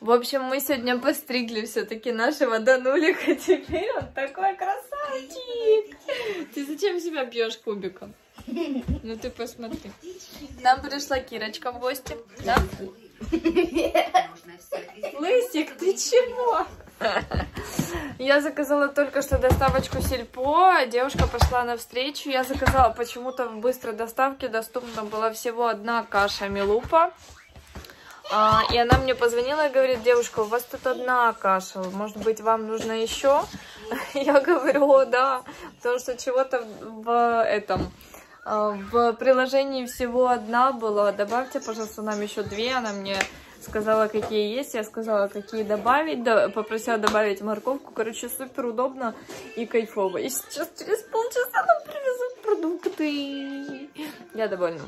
В общем, мы сегодня постригли все-таки нашего Данулика. Теперь он такой красавчик. Ты зачем себя бьешь кубиком? Ну ты посмотри. Нам пришла Кирочка в гости. Да? Лысик, ты чего? Я заказала только что доставочку сельпо, а девушка пошла навстречу. Я заказала почему-то в быстрой доставке доступна была всего одна каша милупа. А, и она мне позвонила и говорит, девушка, у вас тут одна каша, может быть, вам нужно еще? Я говорю, о, да, потому что чего-то в этом, а, в приложении всего одна была. Добавьте, пожалуйста, нам еще две. Она мне сказала, какие есть. Я сказала, какие добавить. Да, попросила добавить морковку. Короче, супер удобно и кайфово. И сейчас через полчаса нам привезут продукты. Я довольна.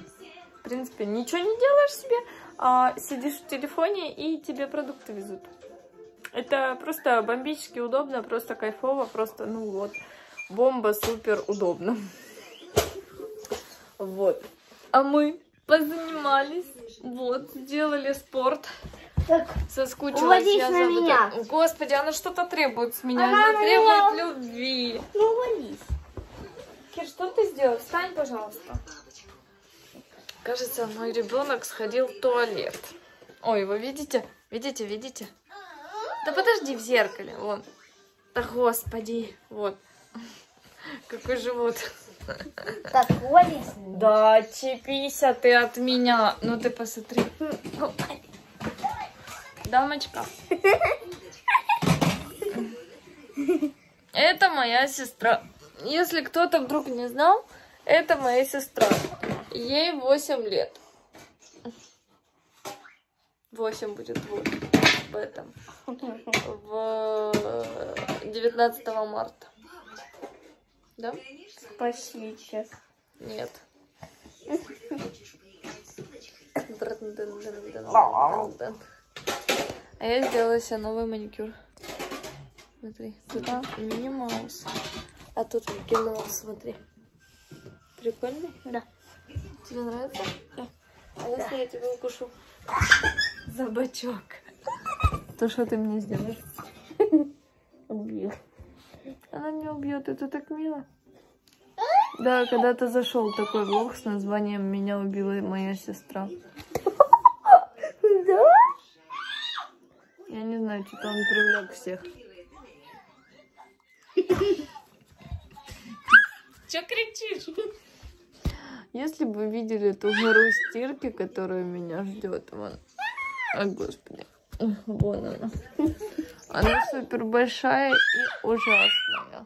В принципе, ничего не делаешь себе а, сидишь в телефоне и тебе продукты везут. Это просто бомбически удобно, просто кайфово, просто, ну вот, бомба супер удобно. Вот. А мы позанимались, вот, сделали спорт. Так, Соскучилась я на за меня. это- Господи, она что-то требует с меня, Она она на требует любви. ну вались. Кир, что ты сделал? Встань, пожалуйста. Кажется, мой ребенок сходил в туалет. Ой, вы видите? Видите, видите? Да подожди в зеркале, вон. Да господи, вот. Какой живот. Так, вались. Да, чепись а ты от меня. Ну ты посмотри. Дамочка. Это моя сестра. Если кто-то вдруг не знал, это моя сестра. Ей 8 лет. 8 будет вот в этом. В 19 марта. Да? Спасибо. Нет. А я сделала себе новый маникюр. Смотри, тут Мини Маус. А тут Микки Маус, смотри. Прикольный? Да. Тебе нравится? Да. А если я тебя укушу? За бочок. То что ты мне сделаешь? Убью. Она не убьет, это так мило. Да, когда-то зашел такой влог с названием «Меня убила моя сестра». Да? Я не знаю, что-то он привлек всех. Че кричишь? Если бы видели ту гору стирки, которая меня ждет, вон. О, господи. Вон она. Она супер большая и ужасная.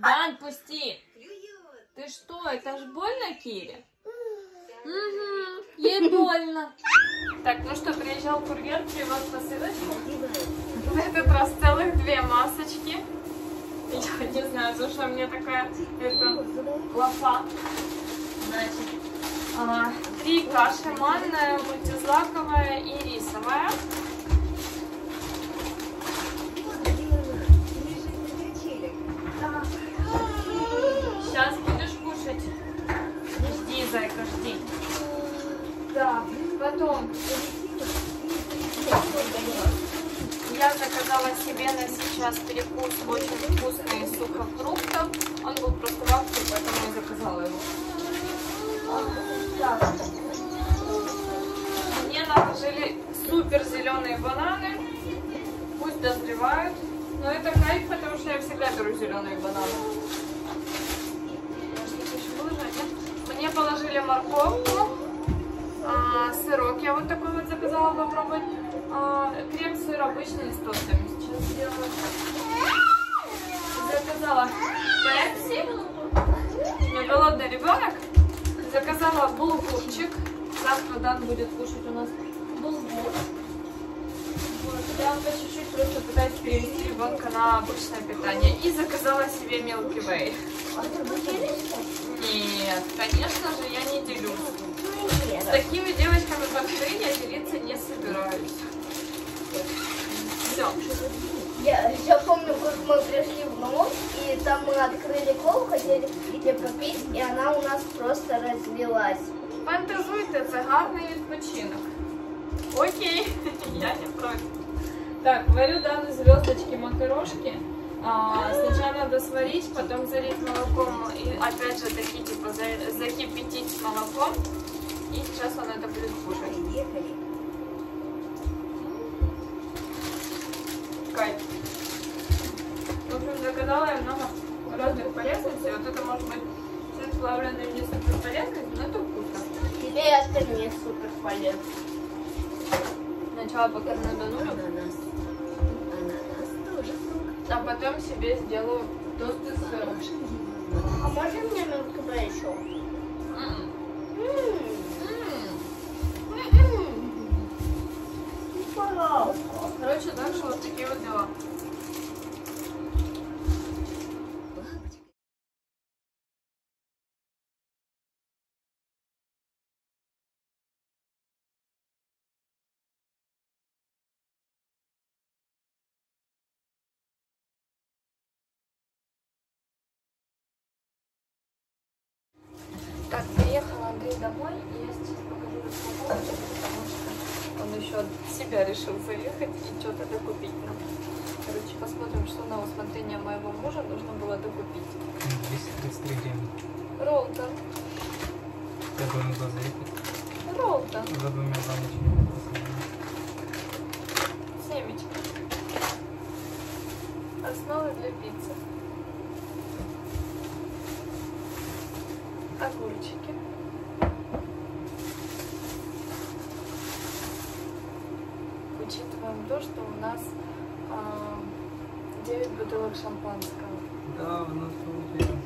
Эй, Дан, пусти! Ты что, это ж больно, Кире? Угу, ей больно. Так, ну что, приезжал курьер, привез посылочку. В этот раз целых две масочки. Я не знаю, за что мне такая это, лафа. Значит, а, три каши, манная, мультизлаковая и рисовая. Потом я заказала себе на сейчас перекус очень вкусный сухофруктов. Он был просто в поэтому я заказала его. Мне наложили супер зеленые бананы. Пусть дозревают. Но это кайф, потому что я всегда беру зеленые бананы. Мне положили морковку, а, сырок я вот такой вот заказала попробовать. А, крем-сыр обычный с тостами. Сейчас сделаю. Заказала пепси. У меня голодный ребенок. Заказала булгурчик. Завтра Дан будет кушать у нас булгур. Вот, я по чуть-чуть просто пытаюсь перевести ребенка на обычное питание. И заказала себе Milky Way. А? Нет, конечно же, я не делюсь. С такими девочками, как ты, я делиться не собираюсь. Все. Я, я помню, как мы пришли в нос, и там мы открыли колу, хотели попить, и она у нас просто разлилась. Фантазуйте, це гарний відпочинок. Окей, я не против. Так, варю данные звездочки макарошки. А, сначала надо сварить, потом залить молоком и опять же таки типа за- закипятить молоком. И сейчас он это будет кушать. Поехали. Кайф. В общем, заказала я много разных полезностей. Вот это может быть чуть плавленый не супер полезность, но это вкусно. Теперь остальные супер полезны. Сначала пока наданулю, Ананас. Ананас тоже сок. а потом себе сделаю тосты с сыром. А можно мне Way еще? Короче, так вот такие вот дела. Себя решил заехать и что-то докупить нам. Короче, посмотрим, что на усмотрение моего мужа нужно было докупить. 233 гривны. Роллтон. Я должен был заехать Роллтон. за двумя баночками. Семечки. Основы для пиццы. Огурчики. Учитываем то, что у нас а, 9 бутылок шампанского. Да, у нас получилось.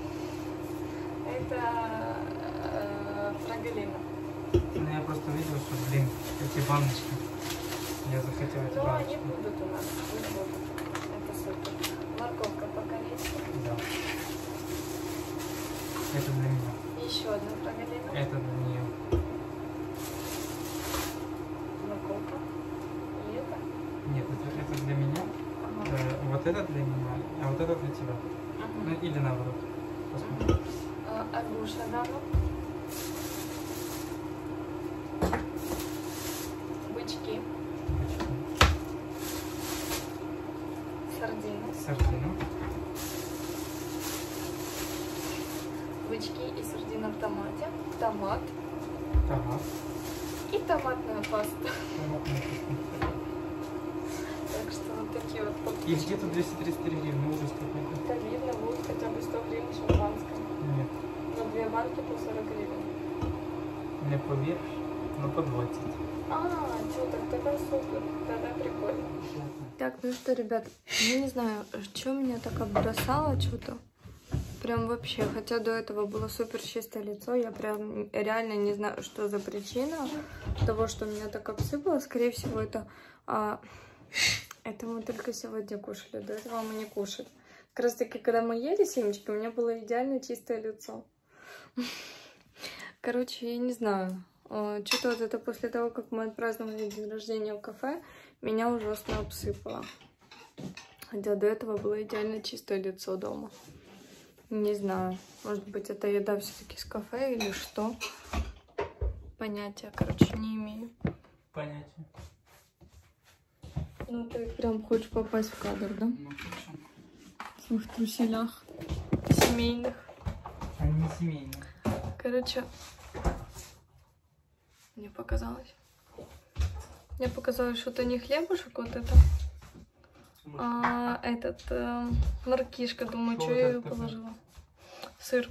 Это э, фрагалина. Ну, я просто видел, что, блин, эти баночки. Я захотел эти Но они баночки. будут у нас. Не будут. Это супер. Морковка по-корейски. Да. Это для меня. Еще одна фрагалина. Это для нее. Морковка. И это. Нет, это, это для меня. Ага. Э, вот это для меня, а вот это для тебя. Мгм. Ну или наоборот. Посмотрим. А, Агуша дама. Бычки. Почему? Сардины. Сардину. Бычки и сардина в томате. Томат. Томат. И томатная паста. Томатная кухня. Так такие вот И покупки. где-то 233 гривны, ужас какой-то. Это видно будет хотя бы 100 гривен шампанского. Нет, Но две банки по 40 гривен. не поверь, но по 20. А, что так, тогда супер. Тогда прикольно. Так, ну что, ребят, ну не знаю, что меня так оббросало что-то. Прям вообще, хотя до этого было супер чистое лицо, я прям реально не знаю, что за причина того, что меня так обсыпало. Скорее всего, это, а, это мы только сегодня кушали, до этого мы не кушали. Как раз таки, когда мы ели семечки, у меня было идеально чистое лицо. Короче, я не знаю. Что-то вот это после того, как мы отпраздновали день рождения в кафе, меня ужасно обсыпало. Хотя до этого было идеально чистое лицо дома. Не знаю. Может быть, это еда все-таки с кафе или что? Понятия, короче, не имею. Понятие. Ну, ты прям хочешь попасть в кадр, да? Ну, хорошо. В своих труселях семейных. Они не семейные. Короче, мне показалось. Мне показалось, что это не хлебушек вот это, а этот э, маркишка. Думаю, Что что я ее положила. Сыр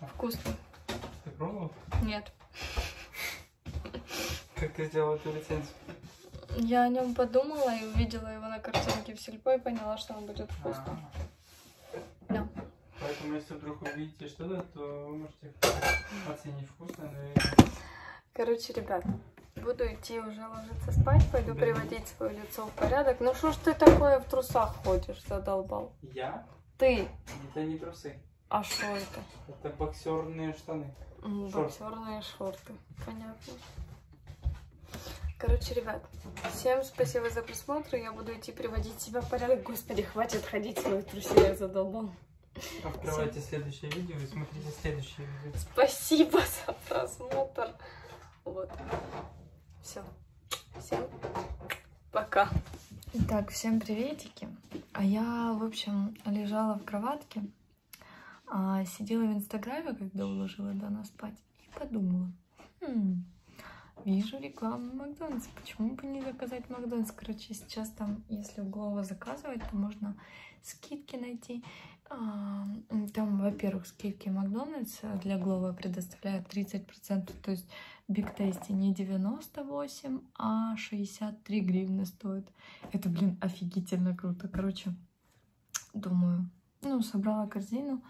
Да вкусный. Ты пробовал? Нет. Как ты сделал эту рецензию? Я о нем подумала и увидела его на картинке в сельпо и поняла, что он будет вкусным. А, Да. Поэтому, если вдруг увидите что-то, то вы можете оценить вкусно, но Короче, ребят, Буду идти уже ложиться спать, пойду приводить свое лицо в порядок. Ну что ж ты такое в трусах ходишь, задолбал? Я? Ты, Это не трусы. а что это? Это боксерные штаны. М, Шорты. Боксерные шорты, понятно. Короче, ребят, всем спасибо за просмотр. Я буду идти приводить себя в порядок. Господи, хватит ходить в своих труселях, задолбал. Открывайте следующее видео и смотрите следующее видео. Спасибо за просмотр. Вот. Все. Всем пока. Итак, всем приветики. А я, в общем, лежала в кроватке, а, сидела в Инстаграме, когда уложила Дана спать, и подумала, «Хм, вижу рекламу Макдональдс, почему бы не заказать Макдональдс? Короче, сейчас там, если в Глова заказывать, то можно скидки найти. А, Там, во-первых, скидки Макдональдс для Глова предоставляют 30%, то есть Биг Тейсти не 98, а 63 гривны стоит. Это, блин, офигительно круто. Короче, думаю, ну, собрала корзину.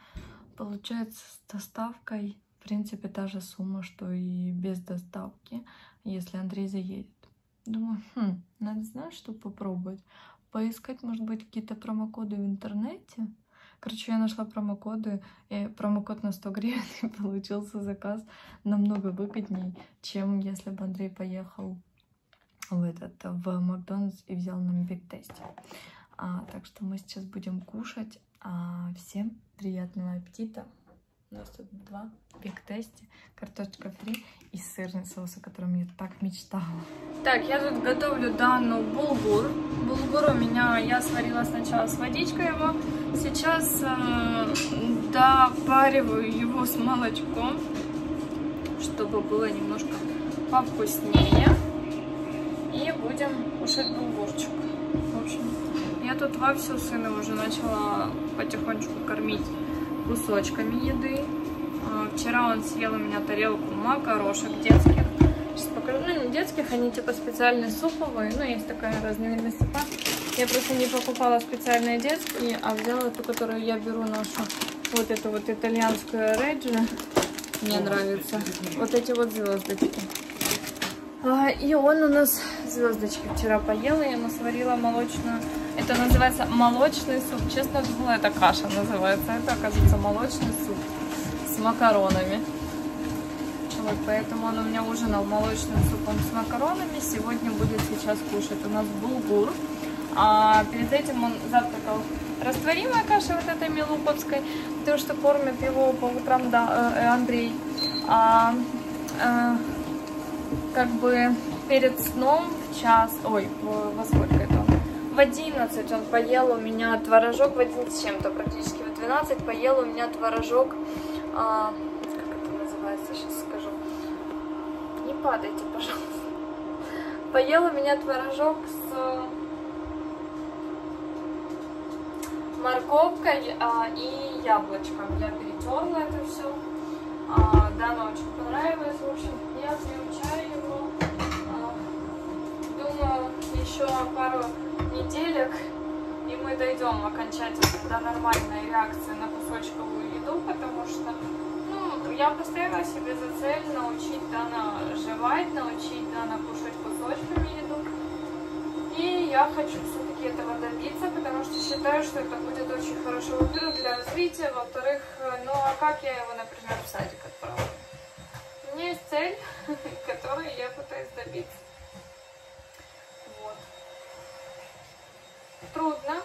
Получается, с доставкой, в принципе, та же сумма, что и без доставки, если Андрей заедет. Думаю, хм, надо, знаешь, что попробовать? Поискать, может быть, какие-то промокоды в интернете. Короче, я нашла промокоды, и промокод на 100 гривен, и получился заказ намного выгодней, чем если бы Андрей поехал в этот, в Макдональдс и взял нам Big Tasty. А, так что мы сейчас будем кушать. А, всем приятного аппетита. У нас тут два Big Tasty, картошечка фри и сырный соус, о котором я так мечтала. Так, я тут готовлю данную булгур. Булгур у меня, я сварила сначала с водичкой его. Сейчас э, допариваю его с молочком, чтобы было немножко повкуснее. И будем кушать булгурчик. В общем, я тут вовсю сына уже начала потихонечку кормить кусочками еды. А, Вчера он съел у меня тарелку макарошек детских. Сейчас покажу. Ну, не детских, они типа специальные суповые. Ну, есть такая разновидность супа. Я просто не покупала специальные детские, а взяла ту, которую я беру нашу. Вот эту вот итальянскую Реджи. Мне нравится. Вот эти вот звездочки. А, И он у нас звездочки вчера поел, я ему сварила молочную. Это называется молочный суп. Честно думала, это каша называется. Это, оказывается, молочный суп с макаронами. Вот, поэтому он у меня ужинал молочным супом с макаронами. Сегодня будет сейчас кушать. У нас булгур. А перед этим он завтракал растворимой кашей вот этой милуковской, потому что кормит его по утрам да, э, э, Андрей. А, э, как бы перед сном в час, ой, во сколько 11 он поел у меня творожок, в 11 с чем-то практически, в 12 поел у меня творожок, а, как это называется, сейчас скажу. Не падайте, пожалуйста. Поел у меня творожок с э, морковкой а, и яблочком. Я перетерла это все. А, Дана очень понравилось. В общем, я чай его. Еще пару неделек, и мы дойдем окончательно до нормальной реакции на кусочковую еду, потому что ну, я поставила себе за цель научить Дана жевать, научить Дана кушать кусочками еду. И я хочу все-таки этого добиться, потому что считаю, что это будет очень хорошо, во-первых, для развития, во-вторых, ну а как я его, например, в садик отправлю? У меня есть цель, которой я пытаюсь добиться. Вот. Трудно.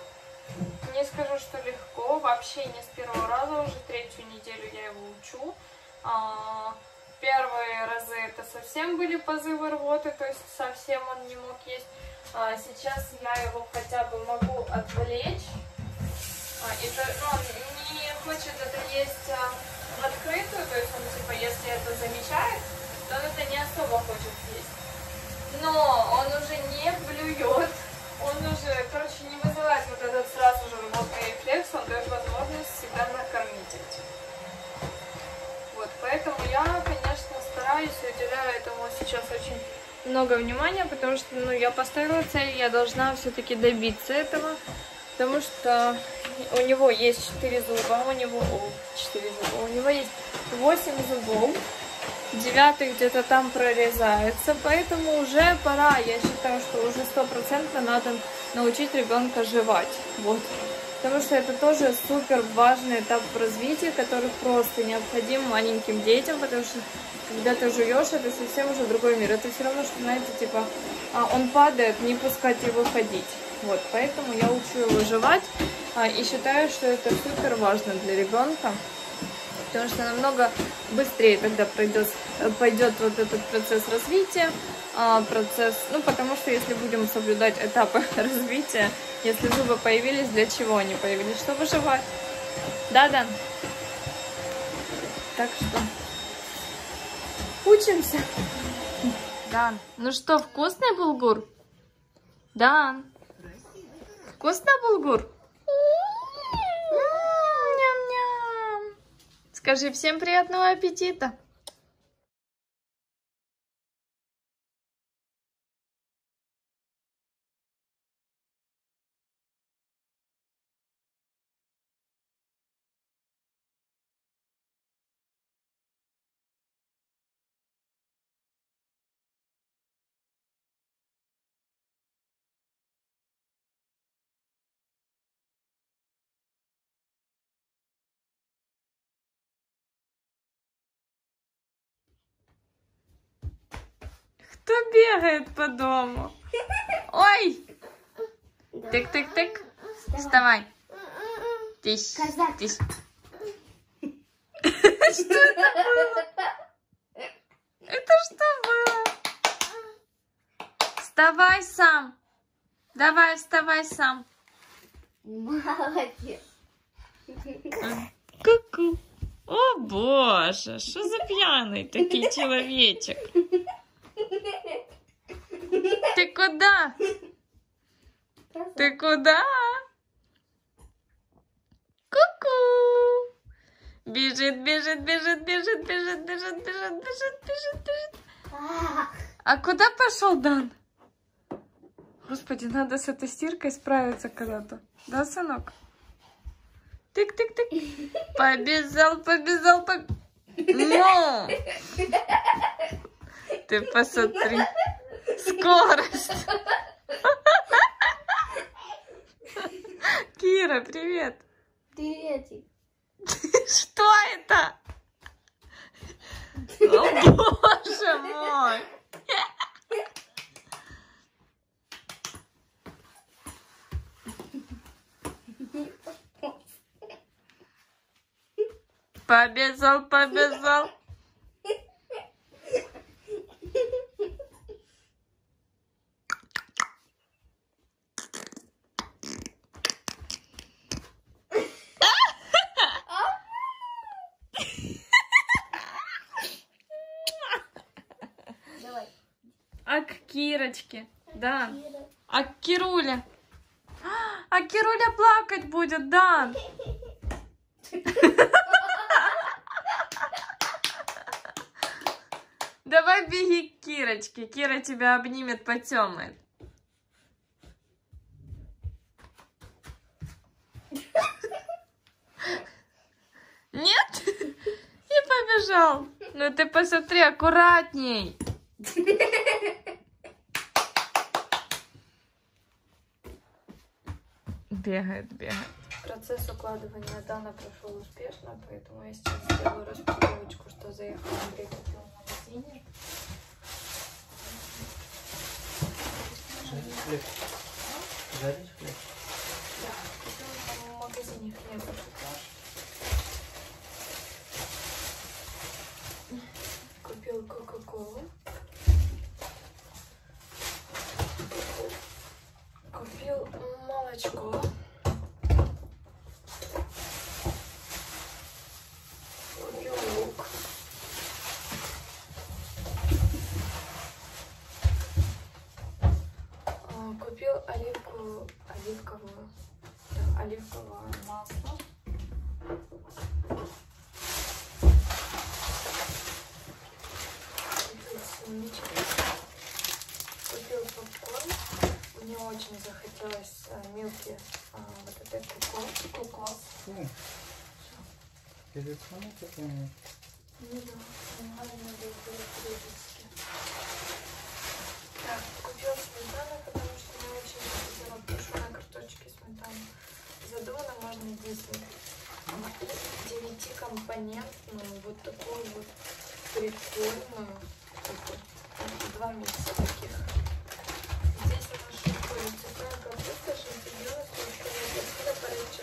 Не скажу, что легко. Вообще не с первого раза. Уже третью неделю я его учу. А, Первые разы это совсем были позывы рвоты, то есть совсем он не мог есть. А сейчас я его хотя бы могу отвлечь. А, и то- ну, он не хочет это есть а, в открытую, то есть он типа, если это замечает, то он это не особо хочет есть. Но он уже не блюет, он уже, сейчас очень много внимания, потому что, ну, я поставила цель, я должна все-таки добиться этого, потому что у него есть 4 зуба, у него, о, 4 зуба, у него есть 8 зубов, девятый где-то там прорезается, поэтому уже пора, я считаю, что уже стопроцентно надо научить ребенка жевать, вот. Потому что это тоже супер важный этап в развитии, который просто необходим маленьким детям, потому что когда ты жуешь, это совсем уже другой мир. Это все равно, что, знаете, типа, а, он падает, не пускать его ходить. Вот, поэтому я учу его жевать а, и считаю, что это супер важно для ребенка, потому что намного быстрее тогда пройдет, пойдет вот этот процесс развития, а, процесс, ну, потому что если будем соблюдать этапы развития, если зубы появились, для чего они появились? Чтобы жевать. Да, да. Так что учимся. Дан, ну что, вкусный булгур? Дан, вкусный булгур? Скажи всем приятного аппетита. Бегает по дому? Ой! Тык-тык-тык. Вставай. Казак. тыщ. Что это было? Это что было? Вставай сам. Давай, вставай сам. Молодец. Ку-ку. О боже, что за пьяный такий человечек? Ты куда? Ты куда? Ку-ку. Бежит, бежит, бежит, бежит, бежит, бежит, бежит, бежит, бежит, бежит. А куда пошел Дан? Господи, надо с этой стиркой справиться когда-то. Да, сынок? Тык-тык-тык. Побежал, побежал, побежал. Ну! Ты посмотри. Скорость. Кира, привет. Приветик. Что это? О, боже мой. Побежал, побежал. Давай. К Кирочке? Да. А Кируля? А Кируля плакать будет, да. Давай беги к Кирочке. Кира тебя обнимет, потемает. Нет? Не побежал. Ну ты посмотри, аккуратней. Бегает, бегает. Процесс укладывания Дана прошел успешно, поэтому я сейчас сделаю распаковочку, что заехал Андрей купил в магазине. Хлеб. Жаришь хлеб? Да, купил в магазине хлеб. Купил Кока-Колу. Купил молочко. Купил лук. А, Купил оливку, оливковую, да, оливковое масло. Купил семечки. Купил попкорн. Мне очень захотелось а, милки а, вот Перед самой такой Не знаю, нормально надо сделать периодически. Так, купила сметану, потому что я очень любила тушеная картошки сметану. Задумано можно дизель. Девятикомпонентную, вот такую вот прикольную. Два микса таких.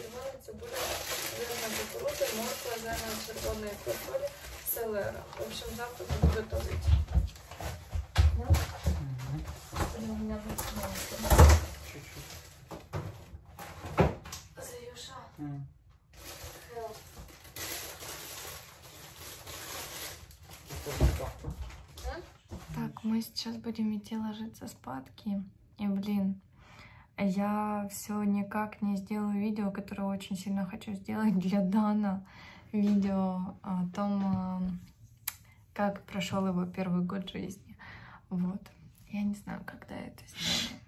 Червоный, цибуля, зерна кукурузы, морква, зерна червоные фасоли, селера. В общем, завтра буду. Чуть-чуть. Заюша. Help. Так, мы сейчас будем идти ложиться спадки. И, блин, я все никак не сделаю видео, которое очень сильно хочу сделать для Дана. Видео о том, а, как прошел его первый год жизни. Вот. Я не знаю, когда я это сделаю.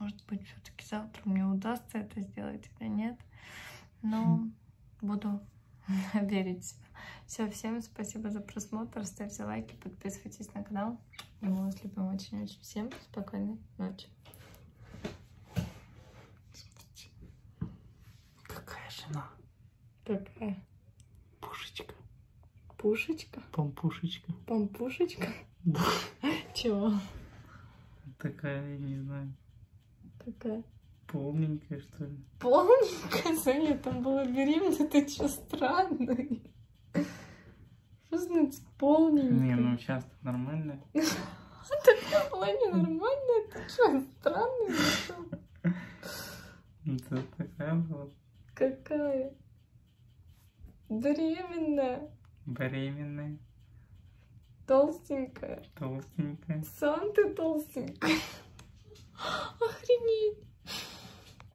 Может быть, все-таки завтра мне удастся это сделать или нет. Но буду верить себя. Все, всем спасибо за просмотр. Ставьте лайки, подписывайтесь на канал. Мы вас любим очень-очень. Всем спокойной ночи. Жена? Какая? Пушечка. Пушечка? Помпушечка. Помпушечка? Да. Чего? Такая, я не знаю, Какая? полненькая, что ли. Полненькая? Соня, там была беременна, ты что, странный? Что значит полненькая? Не, ну сейчас нормально. Такая была ненормальная, ты что, странный? Это такая была Какая? Беременная, беременная, толстенькая. толстенькая. Сам ты толстенькая. Охренеть.